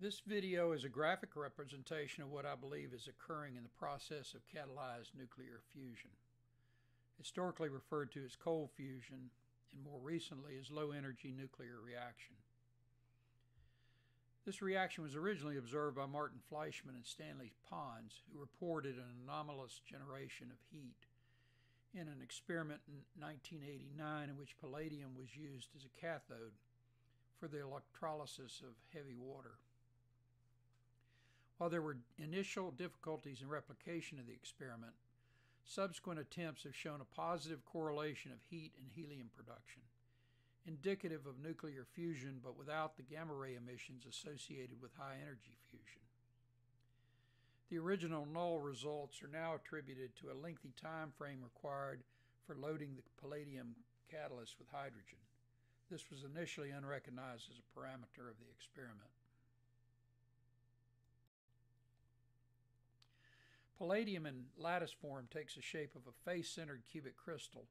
This video is a graphic representation of what I believe is occurring in the process of catalyzed nuclear fusion. Historically referred to as cold fusion, and more recently as low energy nuclear reaction. This reaction was originally observed by Martin Fleischmann and Stanley Pons, who reported an anomalous generation of heat in an experiment in 1989 in which palladium was used as a cathode for the electrolysis of heavy water. While there were initial difficulties in replication of the experiment, subsequent attempts have shown a positive correlation of heat and helium production, indicative of nuclear fusion but without the gamma ray emissions associated with high energy fusion. The original null results are now attributed to a lengthy time frame required for loading the palladium catalyst with hydrogen. This was initially unrecognized as a parameter of the experiment. Palladium in lattice form takes the shape of a face-centered cubic crystal,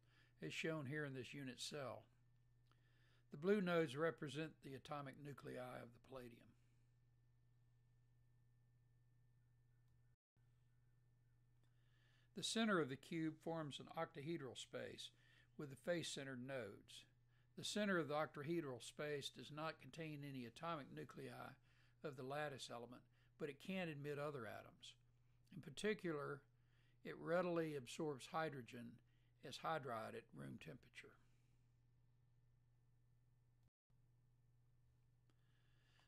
as shown here in this unit cell. The blue nodes represent the atomic nuclei of the palladium. The center of the cube forms an octahedral space with the face-centered nodes. The center of the octahedral space does not contain any atomic nuclei of the lattice element, but it can admit other atoms. In particular, it readily absorbs hydrogen as hydride at room temperature.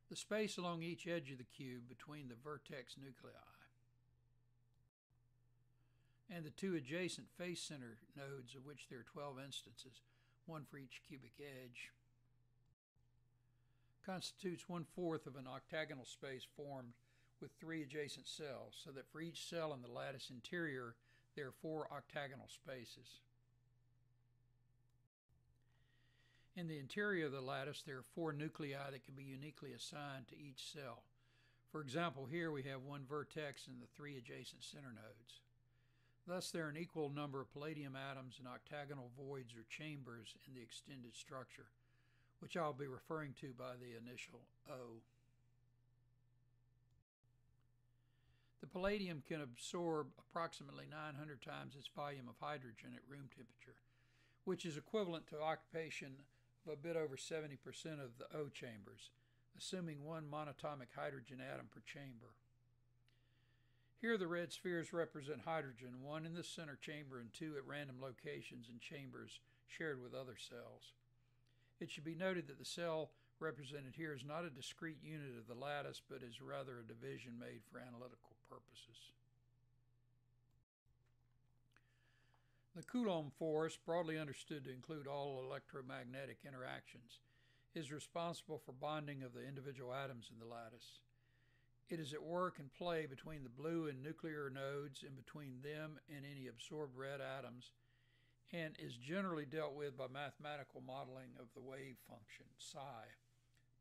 The space along each edge of the cube between the vertex nuclei and the two adjacent face center nodes, of which there are 12 instances, one for each cubic edge, constitutes one fourth of an octagonal space formed with three adjacent cells, so that for each cell in the lattice interior, there are four octagonal spaces. In the interior of the lattice, there are four nuclei that can be uniquely assigned to each cell. For example, here we have one vertex and the three adjacent center nodes. Thus, there are an equal number of palladium atoms in octagonal voids or chambers in the extended structure, which I'll be referring to by the initial O. The palladium can absorb approximately 900 times its volume of hydrogen at room temperature, which is equivalent to occupation of a bit over 70% of the O chambers, assuming one monatomic hydrogen atom per chamber. Here the red spheres represent hydrogen, one in the center chamber and two at random locations in chambers shared with other cells. It should be noted that the cell represented here is not a discrete unit of the lattice, but is rather a division made for analytical purposes. The Coulomb force, broadly understood to include all electromagnetic interactions, is responsible for bonding of the individual atoms in the lattice. It is at work and play between the blue and nuclear nodes and between them and any absorbed red atoms and is generally dealt with by mathematical modeling of the wave function, psi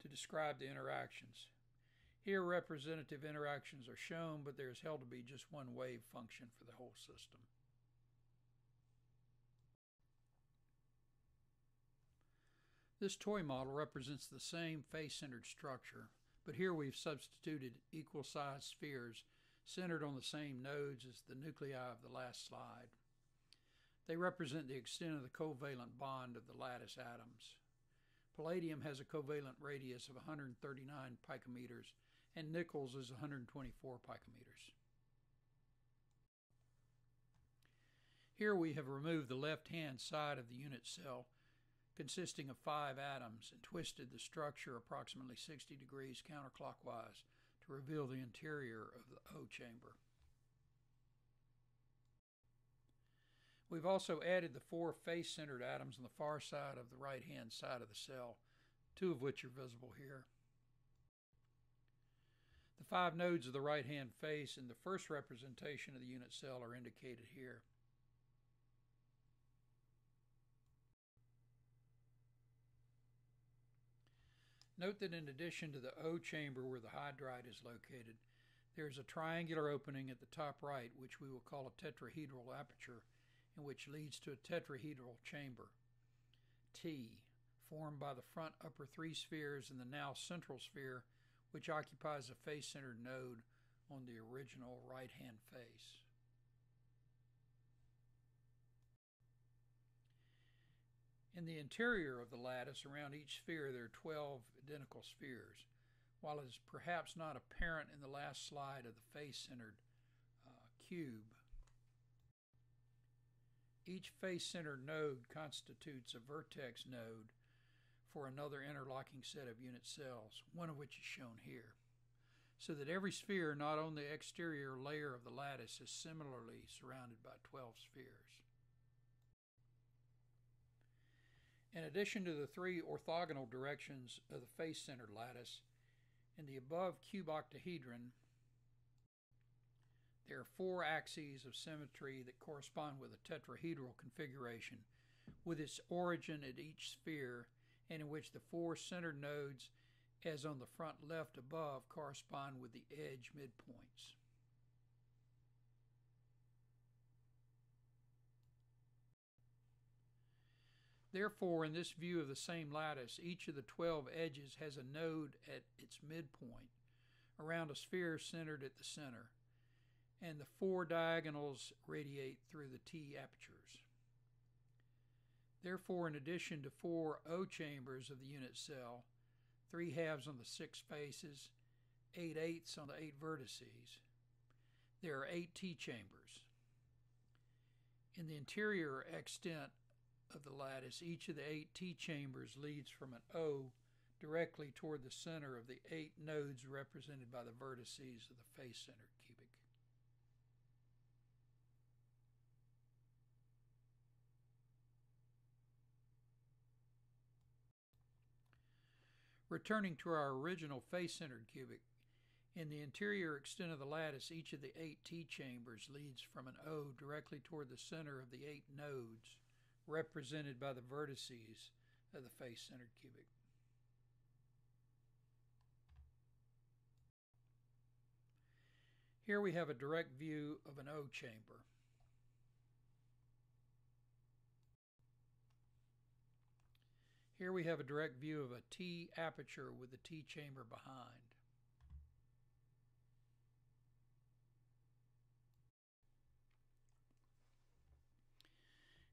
to describe the interactions. Here, representative interactions are shown, but there is held to be just one wave function for the whole system. This toy model represents the same face-centered structure, but here we've substituted equal-sized spheres centered on the same nodes as the nuclei of the last slide. They represent the extent of the covalent bond of the lattice atoms. Palladium has a covalent radius of 139 picometers, and nickels is 124 picometers. Here we have removed the left-hand side of the unit cell, consisting of five atoms, and twisted the structure approximately 60 degrees counterclockwise to reveal the interior of the O chamber. We've also added the four face-centered atoms on the far side of the right-hand side of the cell, two of which are visible here. The five nodes of the right-hand face in the first representation of the unit cell are indicated here. Note that in addition to the O chamber where the hydride is located, there is a triangular opening at the top right, which we will call a tetrahedral aperture, and which leads to a tetrahedral chamber. T, formed by the front upper three spheres and the now central sphere, which occupies a face-centered node on the original right-hand face. In the interior of the lattice, around each sphere, there are 12 identical spheres. While it is perhaps not apparent in the last slide of the face-centered uh, cube, each face-centered node constitutes a vertex node for another interlocking set of unit cells, one of which is shown here, so that every sphere not on the exterior layer of the lattice is similarly surrounded by 12 spheres. In addition to the three orthogonal directions of the face-centered lattice, in the above cuboctahedron, there are four axes of symmetry that correspond with a tetrahedral configuration, with its origin at each sphere, and in which the four centered nodes, as on the front left above, correspond with the edge midpoints. Therefore, in this view of the same lattice, each of the 12 edges has a node at its midpoint around a sphere centered at the center, and the four diagonals radiate through the T apertures. Therefore, in addition to four O chambers of the unit cell, three halves on the six faces, eight eighths on the eight vertices, there are eight T chambers. In the interior extent of the lattice, each of the eight T chambers leads from an O directly toward the center of the eight nodes represented by the vertices of the face-centered cubic. Returning to our original face-centered cubic, in the interior extent of the lattice, each of the eight T chambers leads from an O directly toward the center of the eight nodes represented by the vertices of the face-centered cubic. Here we have a direct view of an O chamber. Here we have a direct view of a T aperture with the T chamber behind.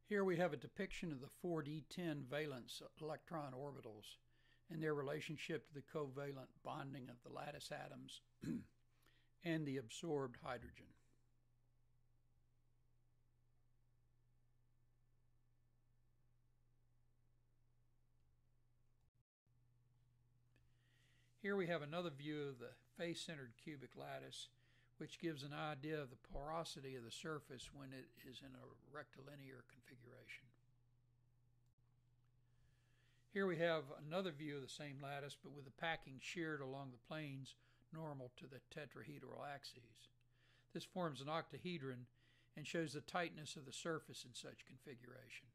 Here we have a depiction of the 4d10 valence electron orbitals and their relationship to the covalent bonding of the lattice atoms and the absorbed hydrogen. Here we have another view of the face-centered cubic lattice which gives an idea of the porosity of the surface when it is in a rectilinear configuration. Here we have another view of the same lattice, but with the packing sheared along the planes normal to the tetrahedral axes. This forms an octahedron and shows the tightness of the surface in such configuration.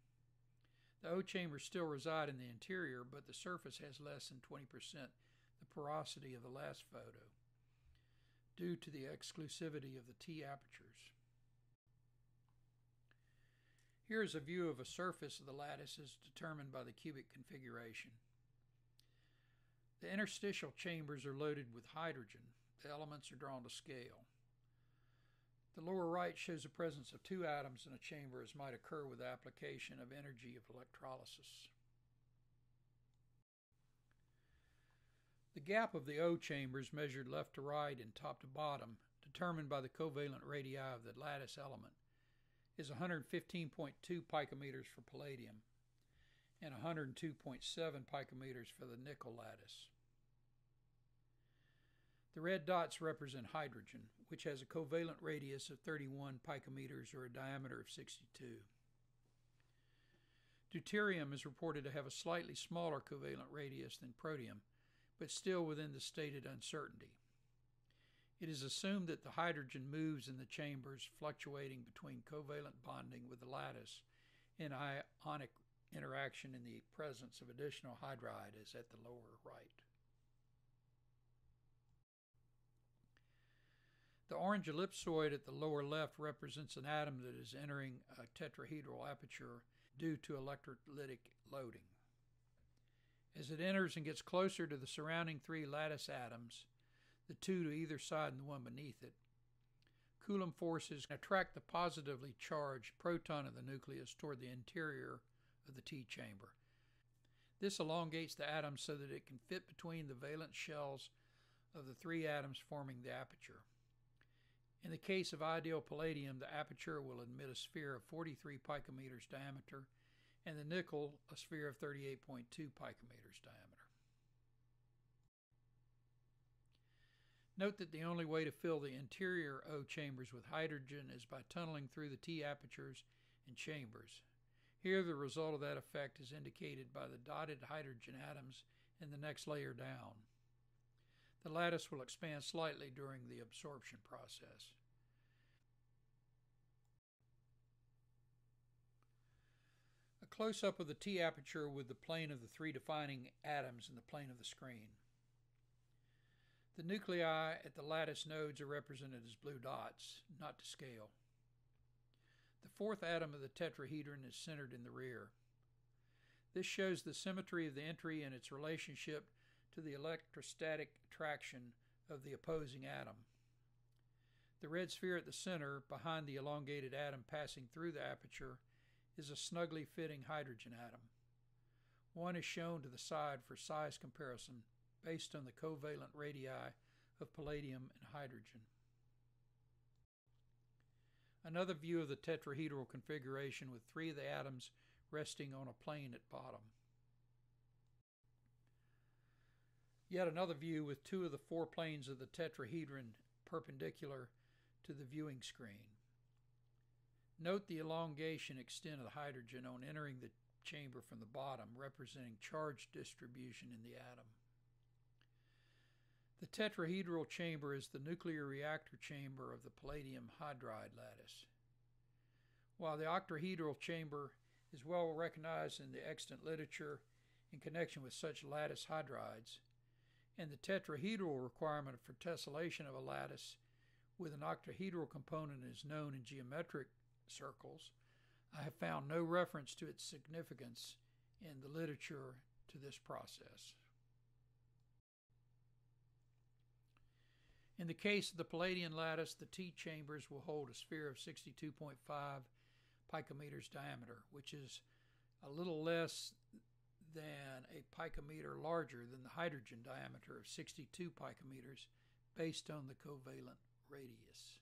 The O chambers still reside in the interior, but the surface has less than 20% the porosity of the last photo due to the exclusivity of the T apertures. Here is a view of a surface of the lattice as determined by the cubic configuration. The interstitial chambers are loaded with hydrogen. The elements are drawn to scale. The lower right shows the presence of two atoms in a chamber as might occur with application of energy of electrolysis. The gap of the O chambers measured left to right and top to bottom, determined by the covalent radii of the lattice element, is 115.2 picometers for palladium and 102.7 picometers for the nickel lattice. The red dots represent hydrogen, which has a covalent radius of 31 picometers or a diameter of 62. Deuterium is reported to have a slightly smaller covalent radius than protium, but still within the stated uncertainty. It is assumed that the hydrogen moves in the chambers, fluctuating between covalent bonding with the lattice and ionic interaction in the presence of additional hydride, as at the lower right. The orange ellipsoid at the lower left represents an atom that is entering a tetrahedral aperture due to electrolytic loading. As it enters and gets closer to the surrounding three lattice atoms, the two to either side and the one beneath it. Coulomb forces attract the positively charged proton of the nucleus toward the interior of the T chamber. This elongates the atom so that it can fit between the valence shells of the three atoms forming the aperture. In the case of ideal palladium, the aperture will admit a sphere of 43 picometers diameter and the nickel a sphere of 38.2 picometers diameter. Note that the only way to fill the interior O chambers with hydrogen is by tunneling through the T apertures and chambers. Here, the result of that effect is indicated by the dotted hydrogen atoms in the next layer down. The lattice will expand slightly during the absorption process. Close-up of the T aperture with the plane of the three defining atoms in the plane of the screen. The nuclei at the lattice nodes are represented as blue dots, not to scale. The fourth atom of the tetrahedron is centered in the rear. This shows the symmetry of the entry and its relationship to the electrostatic attraction of the opposing atom. The red sphere at the center, behind the elongated atom passing through the aperture, is a snugly fitting hydrogen atom. One is shown to the side for size comparison based on the covalent radii of palladium and hydrogen. Another view of the tetrahedral configuration with three of the atoms resting on a plane at bottom. Yet another view with two of the four planes of the tetrahedron perpendicular to the viewing screen. Note the elongation extent of the hydrogen on entering the chamber from the bottom, representing charge distribution in the atom. The tetrahedral chamber is the nuclear reactor chamber of the palladium hydride lattice. While the octahedral chamber is well recognized in the extant literature in connection with such lattice hydrides, and the tetrahedral requirement for tessellation of a lattice with an octahedral component is known in geometric circles, I have found no reference to its significance in the literature to this process. In the case of the palladium lattice, the T chambers will hold a sphere of 62.5 picometers diameter, which is a little less than a picometer larger than the hydrogen diameter of 62 picometers based on the covalent radius.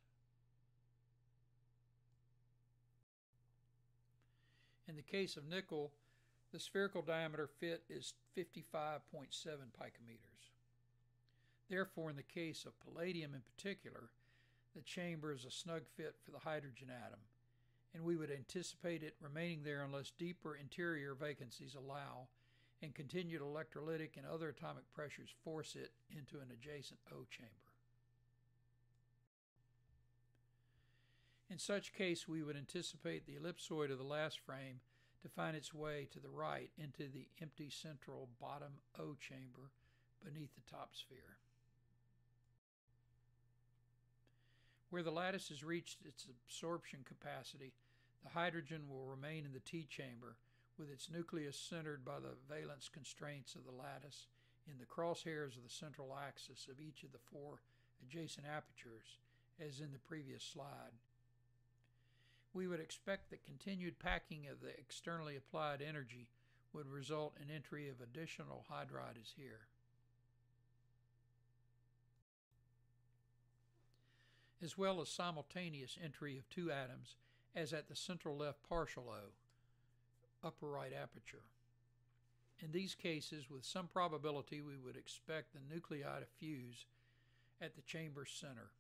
In the case of nickel, the spherical diameter fit is 55.7 picometers. Therefore, in the case of palladium in particular, the chamber is a snug fit for the hydrogen atom, and we would anticipate it remaining there unless deeper interior vacancies allow and continued electrolytic and other atomic pressures force it into an adjacent O chamber. In such case, we would anticipate the ellipsoid of the last frame to find its way to the right into the empty central bottom O chamber beneath the top sphere. Where the lattice has reached its absorption capacity, the hydrogen will remain in the T chamber with its nucleus centered by the valence constraints of the lattice in the crosshairs of the central axis of each of the four adjacent apertures, as in the previous slide. We would expect that continued packing of the externally applied energy would result in entry of additional hydride as here. as well as simultaneous entry of two atoms as at the central left partial O upper right aperture. In these cases, with some probability, we would expect the nuclei to fuse at the chamber center.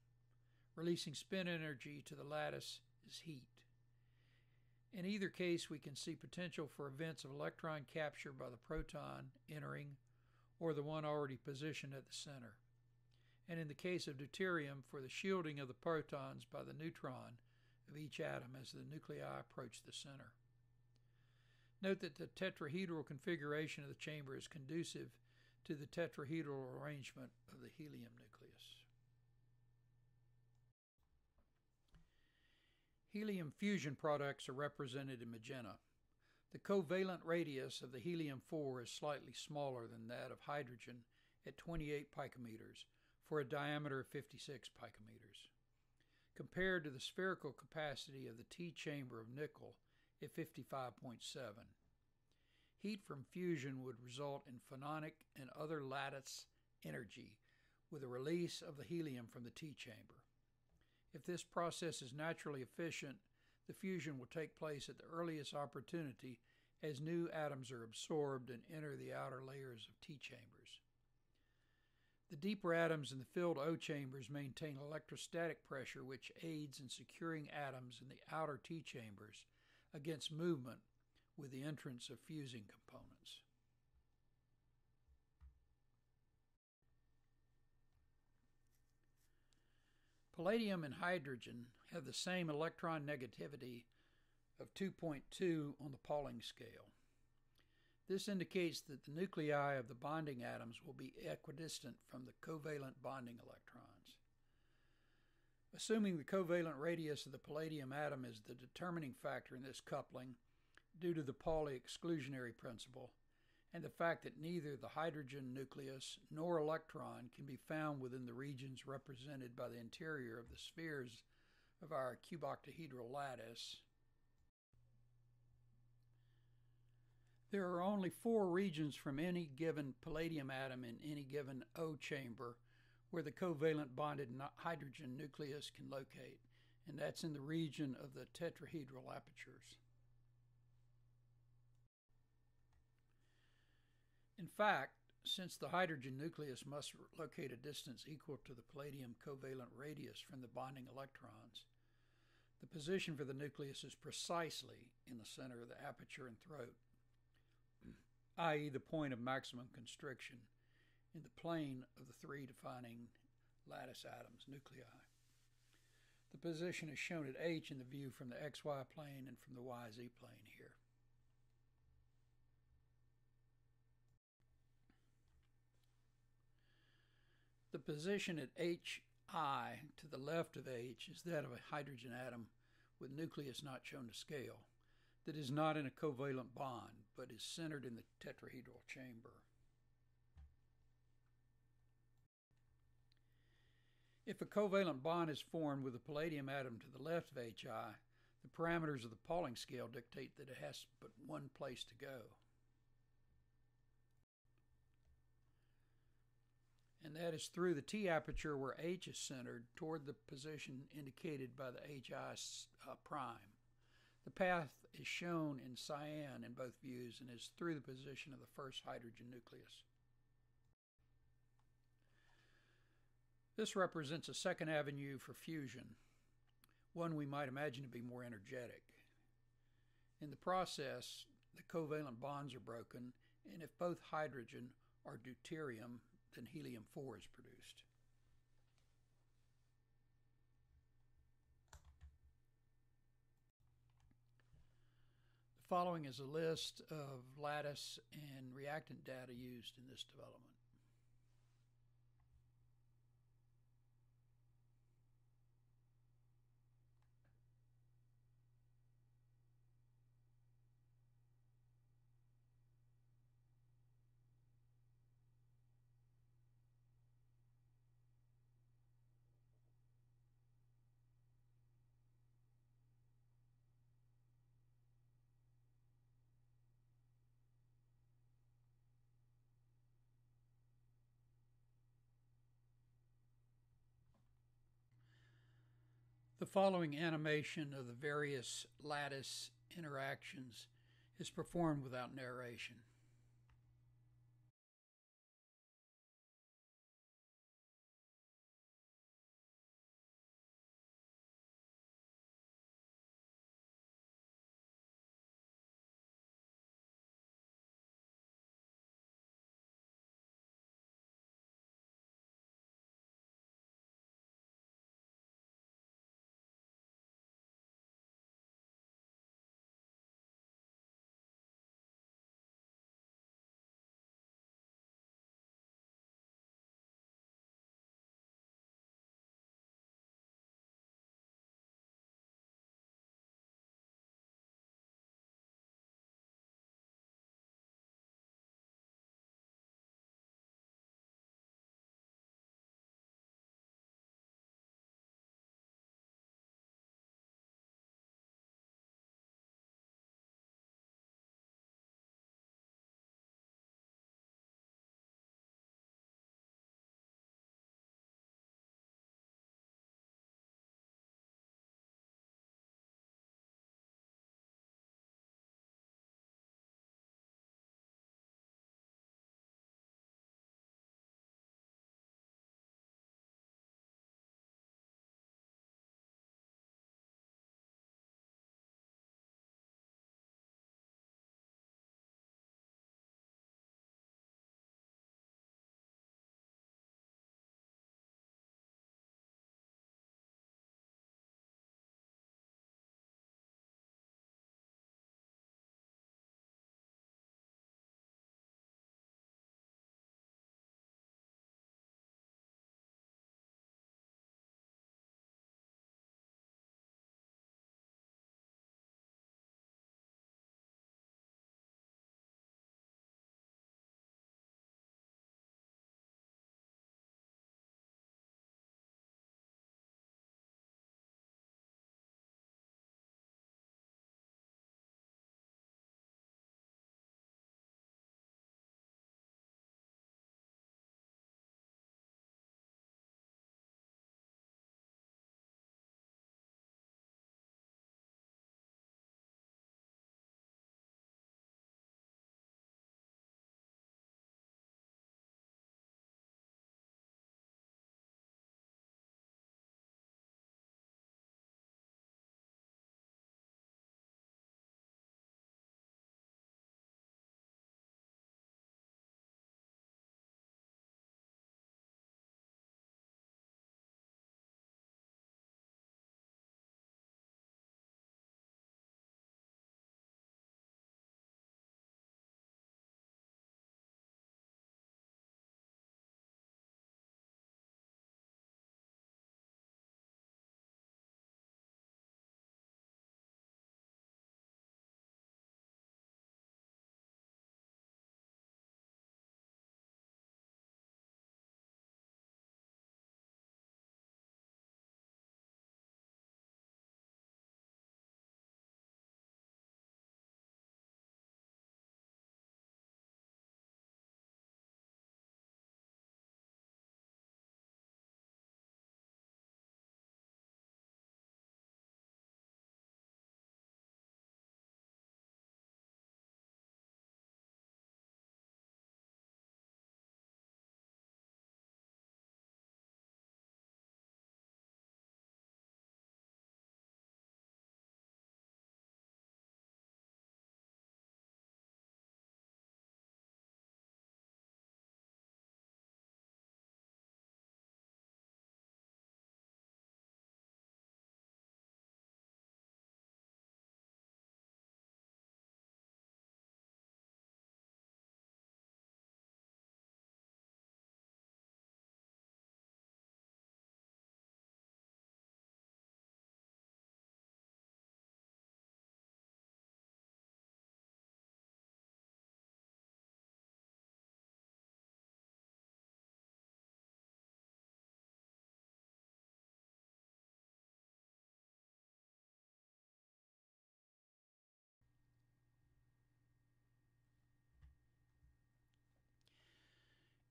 Releasing spin energy to the lattice is heat. In either case, we can see potential for events of electron capture by the proton entering or the one already positioned at the center. And in the case of deuterium, for the shielding of the protons by the neutron of each atom as the nuclei approach the center. Note that the tetrahedral configuration of the chamber is conducive to the tetrahedral arrangement of the helium nucleus. Helium fusion products are represented in magenta. The covalent radius of the helium-4 is slightly smaller than that of hydrogen at 28 picometers, for a diameter of 56 picometers, compared to the spherical capacity of the T chamber of nickel at 55.7. Heat from fusion would result in phononic and other lattice energy with a release of the helium from the T chamber. If this process is naturally efficient, the fusion will take place at the earliest opportunity as new atoms are absorbed and enter the outer layers of T chambers. The deeper atoms in the filled O chambers maintain electrostatic pressure, which aids in securing atoms in the outer T chambers against movement with the entrance of fusing components. Palladium and hydrogen have the same electron negativity of 2.2 on the Pauling scale. This indicates that the nuclei of the bonding atoms will be equidistant from the covalent bonding electrons. Assuming the covalent radius of the palladium atom is the determining factor in this coupling due to the Pauli exclusionary principle, and the fact that neither the hydrogen nucleus nor electron can be found within the regions represented by the interior of the spheres of our cuboctahedral lattice. There are only four regions from any given palladium atom in any given O chamber where the covalent bonded hydrogen nucleus can locate, and that's in the region of the tetrahedral apertures. In fact, since the hydrogen nucleus must locate a distance equal to the palladium covalent radius from the bonding electrons, the position for the nucleus is precisely in the center of the aperture and throat, i.e., the point of maximum constriction in the plane of the three defining lattice atoms, nuclei. The position is shown at H in the view from the XY plane and from the YZ plane here. The position at HI to the left of H is that of a hydrogen atom with nucleus not shown to scale that is not in a covalent bond but is centered in the tetrahedral chamber. If a covalent bond is formed with a palladium atom to the left of HI, the parameters of the Pauling scale dictate that it has but one place to go. And that is through the T aperture where H is centered toward the position indicated by the HI uh, prime. The path is shown in cyan in both views and is through the position of the first hydrogen nucleus. This represents a second avenue for fusion, one we might imagine to be more energetic. In the process, the covalent bonds are broken, and if both hydrogen or deuterium then helium 4 is produced. The following is a list of lattice and reactant data used in this development. The following animation of the various lattice interactions is performed without narration.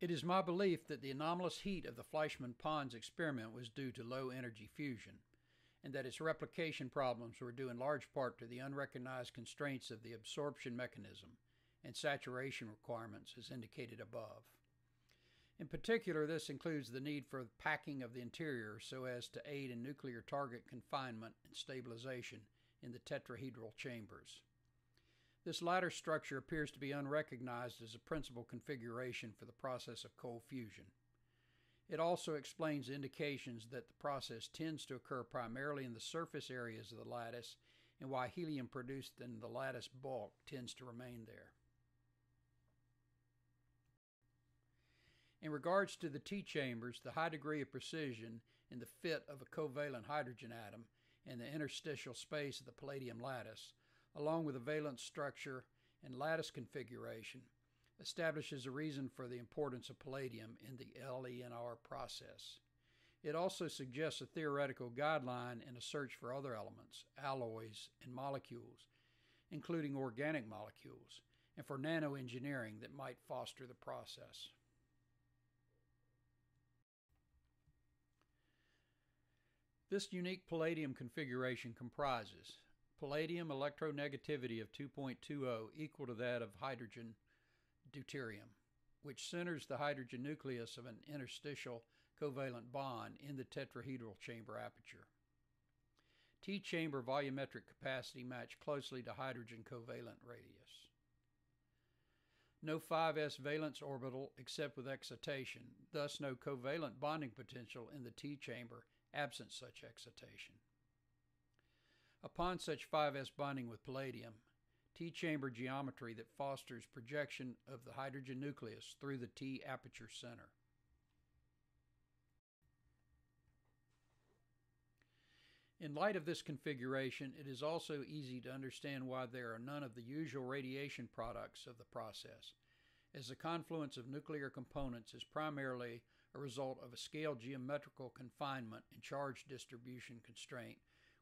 It is my belief that the anomalous heat of the Fleischmann Pons experiment was due to low energy fusion, and that its replication problems were due in large part to the unrecognized constraints of the absorption mechanism and saturation requirements as indicated above. In particular, this includes the need for packing of the interior so as to aid in nuclear target confinement and stabilization in the tetrahedral chambers. This latter structure appears to be unrecognized as a principal configuration for the process of cold fusion. It also explains indications that the process tends to occur primarily in the surface areas of the lattice and why helium produced in the lattice bulk tends to remain there. In regards to the T chambers, the high degree of precision in the fit of a covalent hydrogen atom in the interstitial space of the palladium lattice, along with the valence structure and lattice configuration, establishes a reason for the importance of palladium in the LENR process. It also suggests a theoretical guideline in a search for other elements, alloys, and molecules, including organic molecules, and for nanoengineering that might foster the process. This unique palladium configuration comprises palladium electronegativity of 2.20 equal to that of hydrogen deuterium, which centers the hydrogen nucleus of an interstitial covalent bond in the tetrahedral chamber aperture. T chamber volumetric capacity matched closely to hydrogen covalent radius. No 5s valence orbital except with excitation, thus no covalent bonding potential in the T chamber absent such excitation. Upon such 5s bonding with palladium, T chamber geometry that fosters projection of the hydrogen nucleus through the T aperture center. In light of this configuration, it is also easy to understand why there are none of the usual radiation products of the process, as the confluence of nuclear components is primarily a result of a scale geometrical confinement and charge distribution constraint,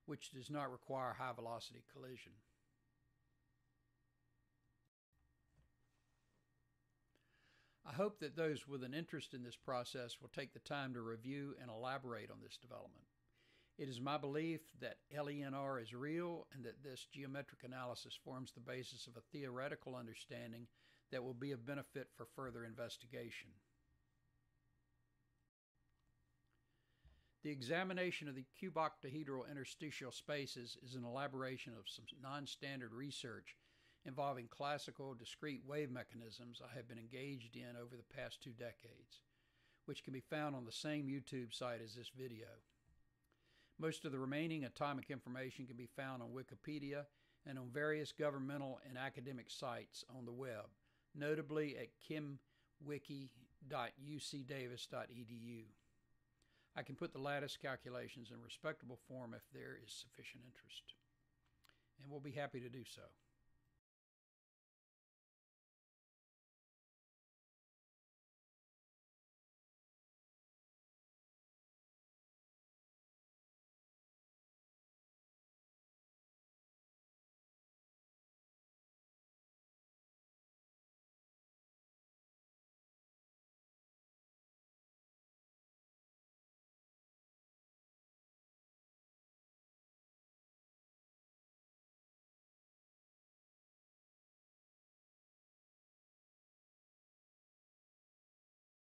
which does not require high velocity collision. I hope that those with an interest in this process will take the time to review and elaborate on this development. It is my belief that LENR is real and that this geometric analysis forms the basis of a theoretical understanding that will be of benefit for further investigation. The examination of the cuboctahedral interstitial spaces is an elaboration of some non-standard research involving classical discrete wave mechanisms I have been engaged in over the past two decades, which can be found on the same YouTube site as this video. Most of the remaining atomic information can be found on Wikipedia and on various governmental and academic sites on the web, notably at chemwiki.ucdavis.edu. I can put the lattice calculations in respectable form if there is sufficient interest. And we'll be happy to do so.